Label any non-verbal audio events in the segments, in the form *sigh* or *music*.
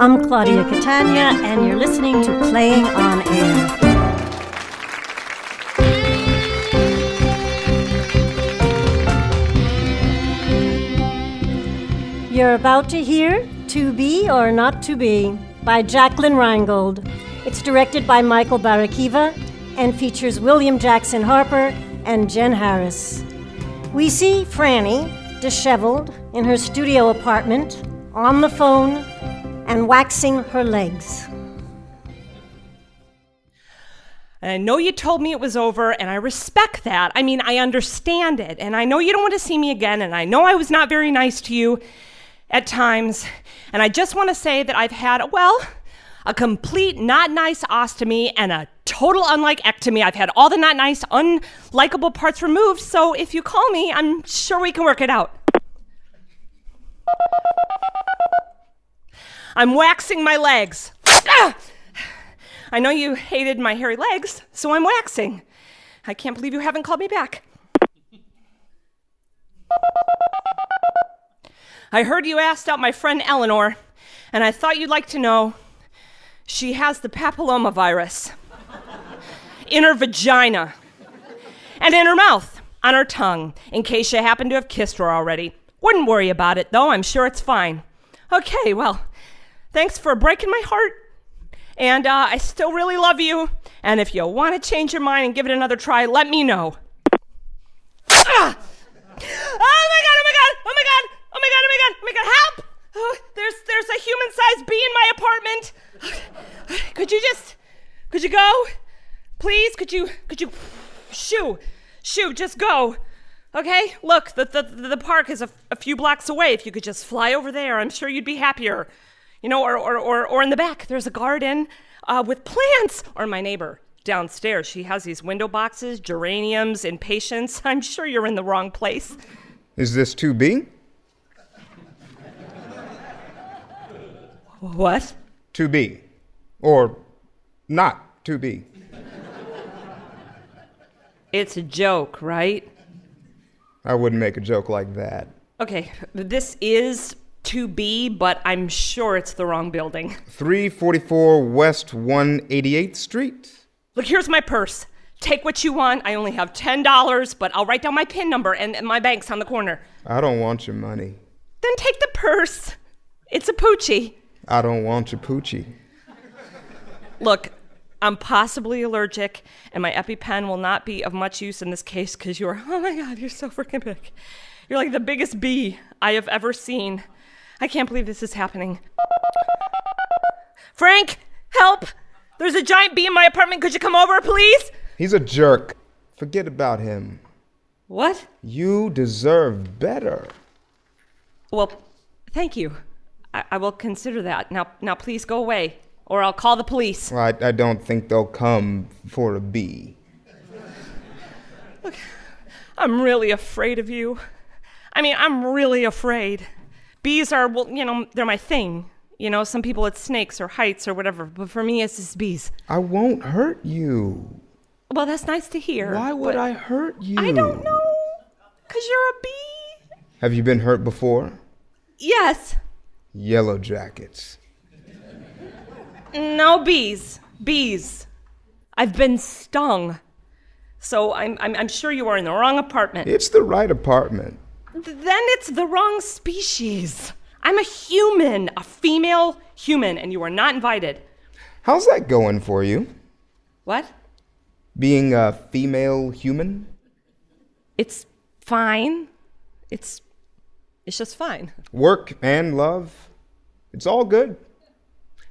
I'm Claudia Catania, and you're listening to Playing on Air. You're about to hear To Be or Not to Be by Jacquelyn Reingold. It's directed by Michael Barakiva and features William Jackson Harper and Jenn Harris. We see Franny, disheveled, in her studio apartment, on the phone, and waxing her legs. And I know you told me it was over, and I respect that. I mean, I understand it. And I know you don't want to see me again, and I know I was not very nice to you at times. And I just want to say that I've had, well, a complete not nice ostomy and a total unlike ectomy. I've had all the not nice, unlikable parts removed. So if you call me, I'm sure we can work it out. I'm waxing my legs. Ah! I know you hated my hairy legs, so I'm waxing. I can't believe you haven't called me back. I heard you asked out my friend Eleanor, and I thought you'd like to know she has the papilloma virus in her vagina and in her mouth, on her tongue, in case you happen to have kissed her already. Wouldn't worry about it, though. I'm sure it's fine. Okay, well, thanks for breaking my heart. And uh, I still really love you. And if you want to change your mind and give it another try, let me know. Ah! Oh my god, oh my god, oh my god, oh my god, oh my god, oh my god, help! Oh, there's there's a human sized bee in my apartment. *sighs* Could you just could you go? Please, could you could you shoo shoo just go. Okay? Look, the the, the park is a, a few blocks away. If you could just fly over there, I'm sure you'd be happier. You know, or or or, or in the back, there's a garden uh, with plants. Or my neighbor downstairs, she has these window boxes, geraniums, and impatiens. *laughs* I'm sure you're in the wrong place. Is this 2B? What? 2B. Or not 2B. It's a joke, right? I wouldn't make a joke like that. Okay, this is 2B, but I'm sure it's the wrong building. 344 West 188th Street? Look, here's my purse. Take what you want. I only have $10, but I'll write down my PIN number and, and my bank's on the corner. I don't want your money. Then take the purse. It's a poochie. I don't want your poochie. Look, I'm possibly allergic, and my EpiPen will not be of much use in this case because you're, *laughs* oh my God, you're so freaking big. You're like the biggest bee I have ever seen. I can't believe this is happening. Frank, help! There's a giant bee in my apartment. Could you come over, please? He's a jerk. Forget about him. What? You deserve better. Well, thank you. I, I will consider that. Now, now, please go away, or I'll call the police. I, I don't think they'll come for a bee. Look, I'm really afraid of you. I mean, I'm really afraid. Bees are, well, you know, they're my thing. You know, some people it's snakes or heights or whatever, but for me, it's just bees. I won't hurt you. Well, that's nice to hear. Why would I hurt you? I don't know. Because you're a bee? Have you been hurt before? Yes. Yellow jackets. No, bees. Bees. I've been stung. So I'm, I'm, I'm sure you are in the wrong apartment. It's the right apartment. Then it's the wrong species. I'm a human, a female human, and you are not invited. How's that going for you? What? Being a female human? It's fine. It's it's just fine. Work and love? It's all good.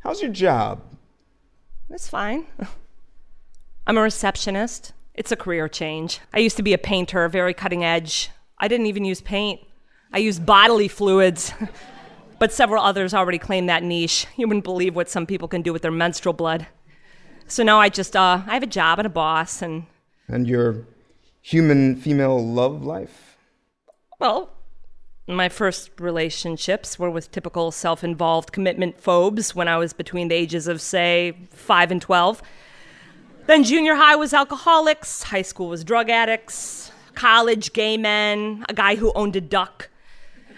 How's your job? It's fine. *laughs* I'm a receptionist. It's a career change. I used to be a painter, very cutting edge. I didn't even use paint. I used bodily fluids. *laughs* but several others already claim that niche. You wouldn't believe what some people can do with their menstrual blood. So now I just uh I have a job and a boss and And your human female love life? well, my first relationships were with typical self involved commitment phobes when I was between the ages of, say, 5 and 12. Then junior high was alcoholics, high school was drug addicts, college gay men, a guy who owned a duck.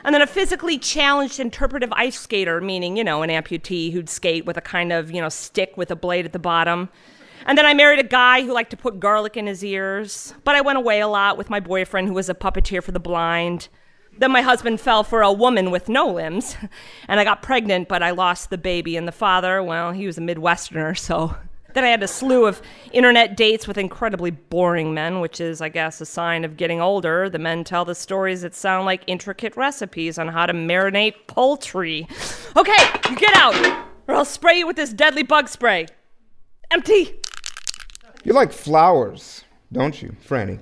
And then a physically challenged interpretive ice skater, meaning, you know, an amputee who'd skate with a kind of, you know, stick with a blade at the bottom. And then I married a guy who liked to put garlic in his ears. But I went away a lot with my boyfriend who was a puppeteer for the blind. Then my husband fell for a woman with no limbs. *laughs* And I got pregnant, but I lost the baby. And the father, well, he was a Midwesterner, so then I had a slew of internet dates with incredibly boring men, which is, I guess, a sign of getting older. The men tell the stories that sound like intricate recipes on how to marinate poultry. Okay, you get out, or I'll spray you with this deadly bug spray. Empty. You like flowers, don't you, Franny?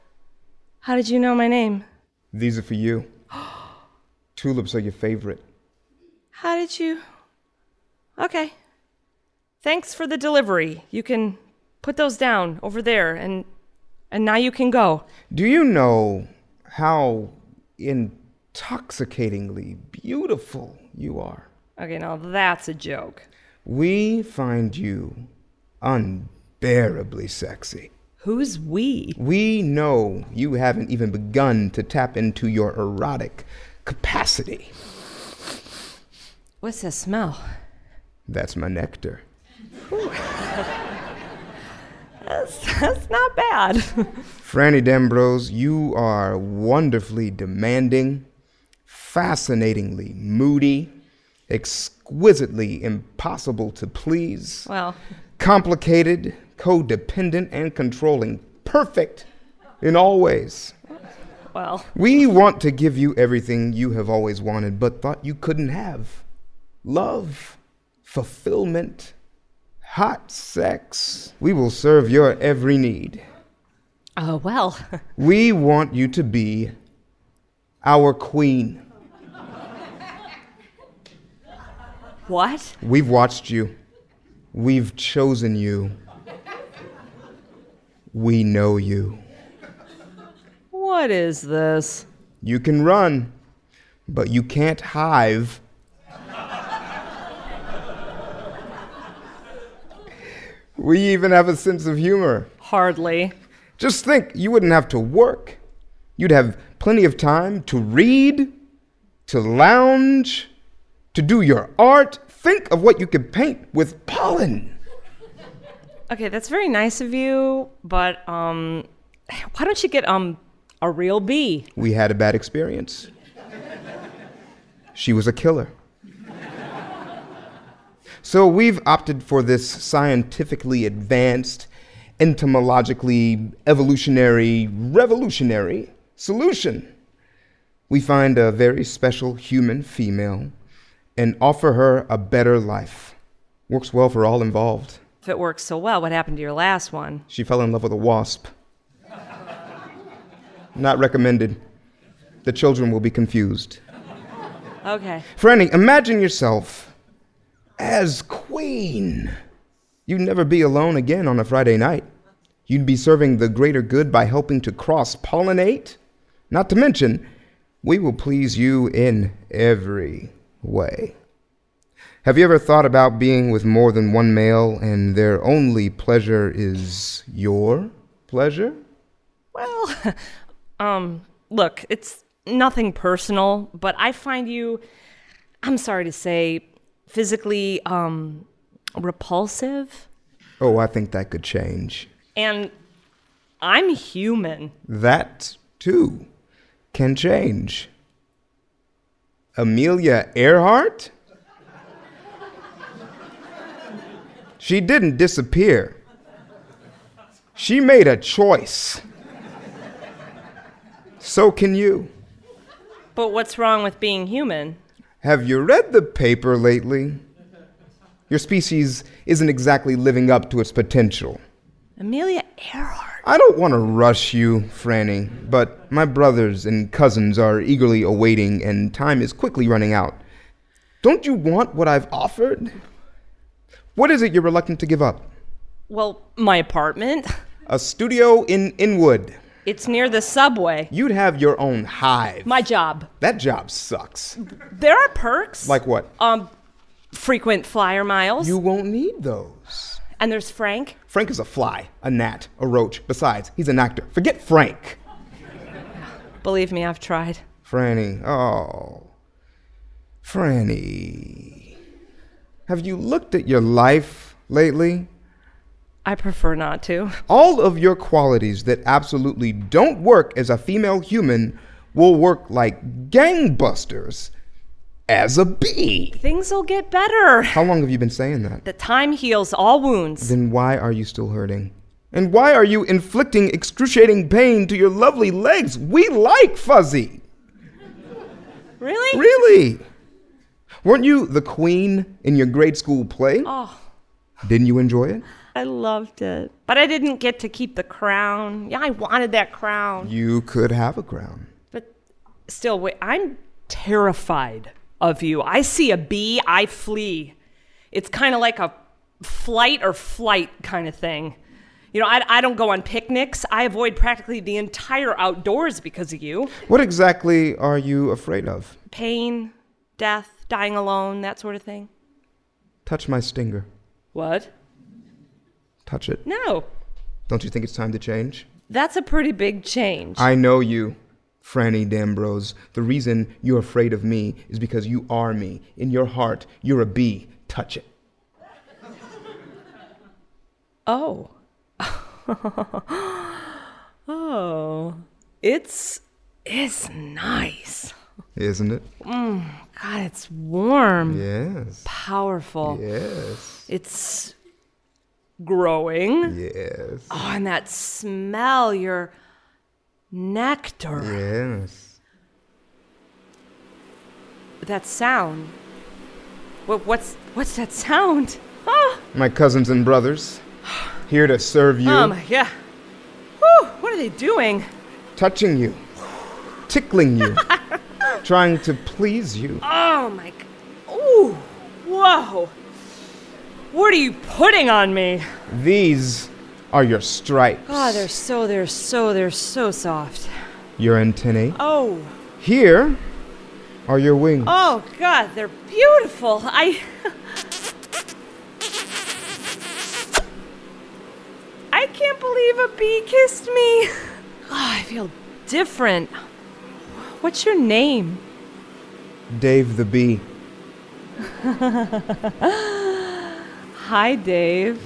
*gasps* How did you know my name? These are for you. *gasps* Tulips are your favorite. How did you? Okay. Thanks for the delivery. You can put those down over there and and now you can go. Do you know how intoxicatingly beautiful you are? Okay, now that's a joke. We find you unbearably sexy. Who's we? We know you haven't even begun to tap into your erotic capacity. What's that smell? That's my nectar. *laughs* That's, that's not bad. *laughs* Franny Dembrose, you are wonderfully demanding, fascinatingly moody, exquisitely impossible to please, well, complicated, codependent, and controlling. Perfect in all ways. well. We want to give you everything you have always wanted, but thought you couldn't have love, fulfillment, hot sex. We will serve your every need. Oh, well. *laughs* We want you to be our queen. what? We've watched you. We've chosen you. We know you. What is this? You can run, but you can't hive. We even have a sense of humor. Hardly. Just think, you wouldn't have to work. You'd have plenty of time to read, to lounge, to do your art. Think of what you could paint with pollen. Okay, that's very nice of you, but um why don't you get um a real bee? We had a bad experience. She was a killer. So we've opted for this scientifically advanced, entomologically evolutionary, revolutionary solution. We find a very special human female and offer her a better life. Works well for all involved. If it works so well, what happened to your last one? She fell in love with a wasp. Not recommended. The children will be confused. Okay. Franny, imagine yourself as queen. You'd never be alone again on a Friday night. You'd be serving the greater good by helping to cross pollinate. Not to mention, we will please you in every way. Have you ever thought about being with more than one male and their only pleasure is your pleasure? Well, *laughs* um look, it's nothing personal, but I find you I'm sorry to say physically um repulsive Oh, I think that could change. and I'm human. That, too, can change. Amelia Earhart? She didn't disappear. She made a choice. So can you. But what's wrong with being human? Have you read the paper lately? Your species isn't exactly living up to its potential. Amelia Earhart. I don't want to rush you, Franny, but my brothers and cousins are eagerly awaiting, and time is quickly running out. Don't you want what I've offered? What is it you're reluctant to give up? Well, my apartment. A studio in Inwood. It's near the subway. You'd have your own hive. My job. that job sucks. There are perks. Like what? um frequent flyer miles. You won't need those. and there's Frank. Frank is a fly, a gnat, a roach. Besides, he's an actor. Forget Frank. Believe me, I've tried. Franny, oh. Franny. Have you looked at your life lately? I prefer not to. All of your qualities that absolutely don't work as a female human will work like gangbusters as a bee. Things'll get better. How long have you been saying that? The time heals all wounds. Then why are you still hurting? And why are you inflicting excruciating pain to your lovely legs? We like fuzzy. Really? Really? Weren't you the queen in your grade school play? Oh, Didn't you enjoy it? I loved it. But I didn't get to keep the crown. Yeah, I wanted that crown. You could have a crown. But still, wait, I'm terrified of you. I see a bee, I flee. It's kind of like a flight or flight kind of thing. You know, I, I don't go on picnics. I avoid practically the entire outdoors because of you. What exactly are you afraid of? Pain, death, dying alone, that sort of thing. Touch my stinger. What? Touch it. No. Don't you think it's time to change? That's a pretty big change. I know you, Franny Dambrose. The reason you're afraid of me is because you are me. In your heart, you're a bee. Touch it. *laughs* Oh. *laughs* oh. It's it's nice. Isn't it? God, it's warm. Yes. Powerful. Yes. It's growing. Yes. Oh, and that smell, your nectar. Yes. That sound. What what's what's that sound? Ah, My cousins and brothers, here to serve you, oh my god. Whew, what are they doing? touching you, tickling you, *laughs* trying to please you. Oh my g- Ooh. Whoa. What are you putting on me? These are your stripes, Oh, they're so they're so they're so soft. your antennae. Oh. Here are your wings. Oh god, they're beautiful. I *laughs* I can't believe a bee kissed me. Oh, *laughs* I feel different. What's your name? Dave the bee. *laughs* Hi, Dave.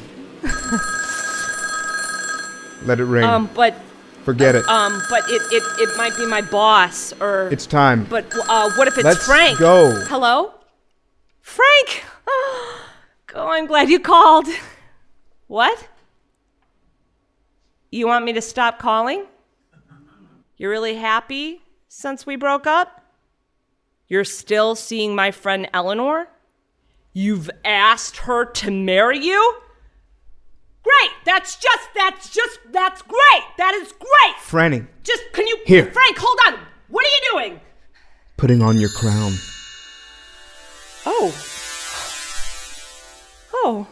Let it ring. Um, but Forget it. um, but it it, it might be my boss or it's time. But uh, what if it's Let's Frank? go. Hello? Frank! *gasps* Oh, I'm glad you called. *laughs* What? You want me to stop calling? You're really happy since we broke up? You're still seeing my friend Eleanor? You've asked her to marry you? Great! That's just, that's just, that's great! That is great! Franny, Just, can you. Here. Frank, hold on! What are you doing? putting on your crown. Oh. Oh.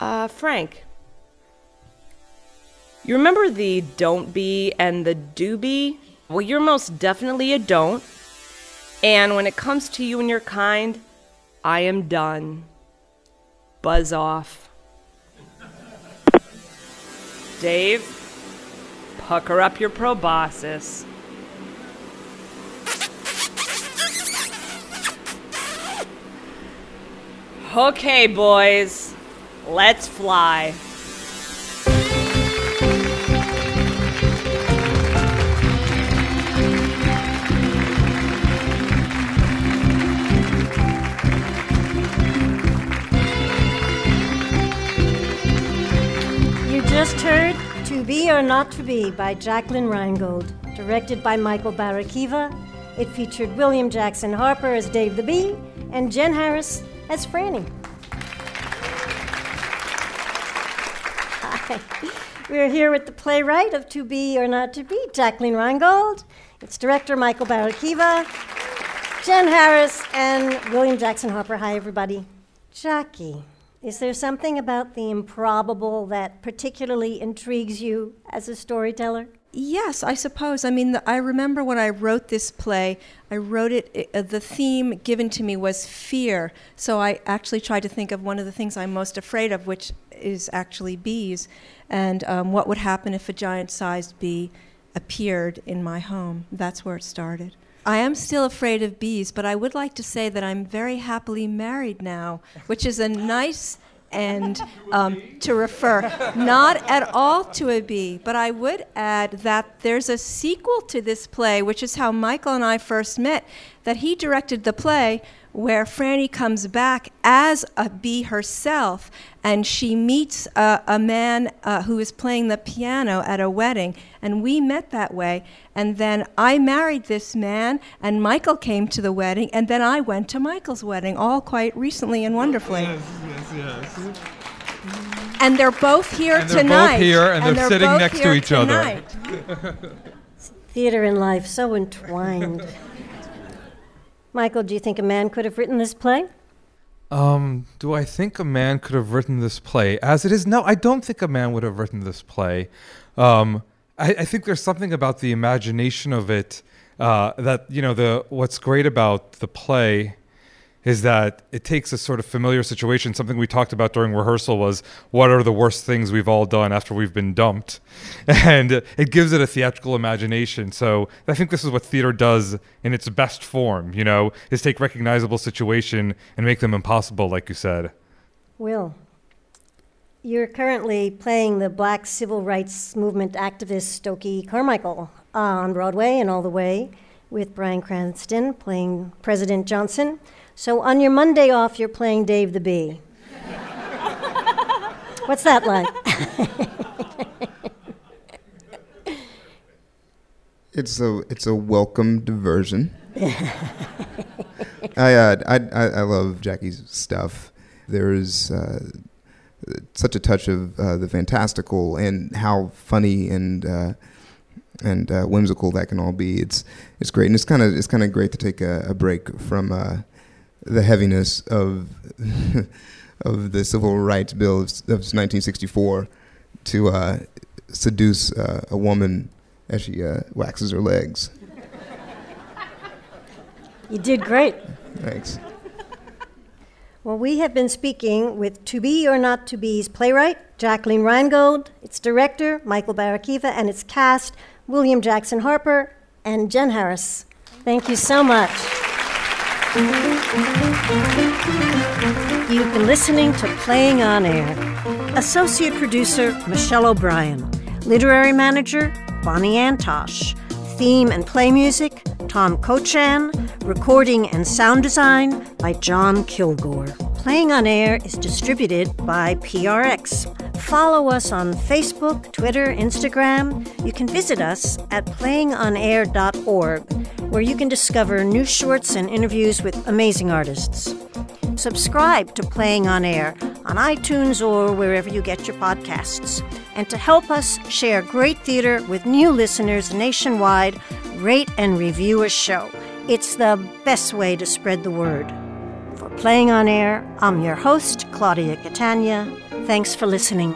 Uh, Frank. You remember the don't be and the do be? Well, you're most definitely a don't. And when it comes to you and your kind, I am done. Buzz off. Dave, pucker up your proboscis. Okay, boys, let's fly. You just heard To Be or Not to Be by Jacquelyn Reingold, directed by Michael Barakiva. It featured William Jackson Harper as Dave the Bee and Jenn Harris as Franny. We're here with the playwright of To Be or Not to Be, Jacquelyn Reingold. Its director, Michael Barakiva, Jenn Harris, and William Jackson Harper. Hi, everybody. Jackie, is there something about the improbable that particularly intrigues you as a storyteller? Yes, I suppose. I mean, the, I remember when I wrote this play, I wrote it, uh, the theme given to me was fear. So I actually tried to think of one of the things I'm most afraid of, which is actually bees, and um, what would happen if a giant sized bee appeared in my home. That's where it started. I am still afraid of bees, but I would like to say that I'm very happily married now, which is a nice and um, to refer. Not at all to a bee, but I would add that there's a sequel to this play, which is how Michael and I first met, that he directed the play where Franny comes back as a bee herself, and she meets a, a man uh, who is playing the piano at a wedding, and we met that way. And then I married this man, and Michael came to the wedding, and then I went to Michael's wedding, all quite recently and wonderfully. Yes, yes, yes. And they're both here And they're tonight. both here, and they're sitting next to here each other. *laughs* *laughs* Theater and life, so entwined. Michael, do you think a man could have written this play? Um, do I think a man could have written this play? As it is, no, I don't think a man would have written this play. Um, I, I think there's something about the imagination of it uh, that you know the what's great about the play is that it takes a sort of familiar situation. Something we talked about during rehearsal was what are the worst things we've all done after we've been dumped, *laughs* and it gives it a theatrical imagination. So I think this is what theater does in its best form. You know, is take recognizable situation and make them impossible, like you said. Will, you're currently playing the black civil rights movement activist Stokely Carmichael on Broadway and all the way with Bryan Cranston playing President Johnson. So on your Monday off, you're playing Dave the Bee. What's that like? It's a it's a welcome diversion. I, uh, I I love Jackie's stuff. There's uh, such a touch of uh, the fantastical and how funny and uh, and uh, whimsical that can all be. It's it's great and it's kind of it's kind of great to take a, a break from uh, the heaviness of *laughs* of the Civil Rights Bill of, of 1964 to uh, seduce uh, a woman as she uh, waxes her legs. You did great. Thanks. Well, we have been speaking with To Be or Not to Be's playwright, Jacquelyn Reingold, its director, Michael Barakiva, and its cast, William Jackson Harper and Jenn Harris. Thank you so much. You've been listening to Playing on Air. Associate producer, Michelle O'Brien. Literary manager, Bonnie Antosh. Theme and play music, Tom Cochan. Recording and sound design by John Kilgore. Playing on Air is distributed by PRX. Follow us on Facebook, Twitter, Instagram. You can visit us at playingonair.org, where you can discover new shorts and interviews with amazing artists. Subscribe to Playing on Air on iTunes or wherever you get your podcasts. And to help us share great theater with new listeners nationwide, rate and review a show. It's the best way to spread the word. Playing on Air, I'm your host, Claudia Catania. Thanks for listening.